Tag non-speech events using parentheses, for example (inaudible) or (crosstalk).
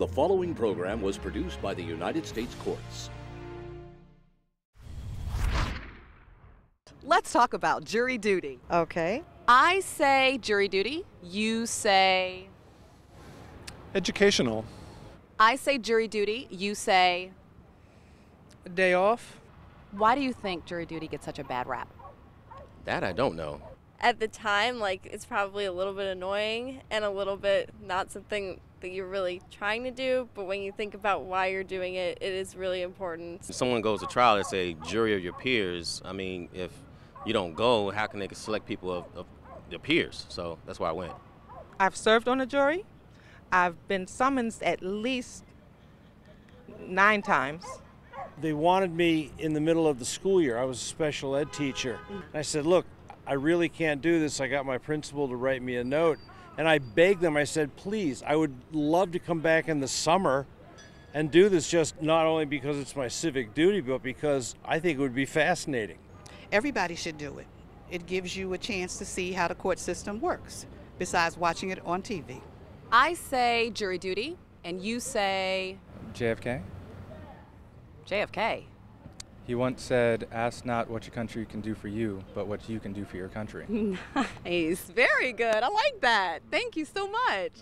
The following program was produced by the United States Courts. Let's talk about jury duty. Okay. I say jury duty. You say. Educational. I say jury duty. You say. A day off? Why do you think jury duty gets such a bad rap? That I don't know. At the time, like, it's probably a little bit annoying and a little bit not something that you're really trying to do, but when you think about why you're doing it, it is really important. If someone goes to trial, it's a jury of your peers. I mean, if you don't go, how can they select people of, of their peers? So that's why I went. I've served on a jury. I've been summoned at least nine times. They wanted me in the middle of the school year. I was a special ed teacher. Mm. And I said, Look, I really can't do this. I got my principal to write me a note. And I begged them, I said, Please, I would love to come back in the summer and do this just not only because it's my civic duty, but because I think it would be fascinating. Everybody should do it. It gives you a chance to see how the court system works, besides watching it on TV. I say jury duty, and you say JFK. JFK. He once said, Ask not what your country can do for you, but what you can do for your country. (laughs) Nice. Very good. I like that. Thank you so much.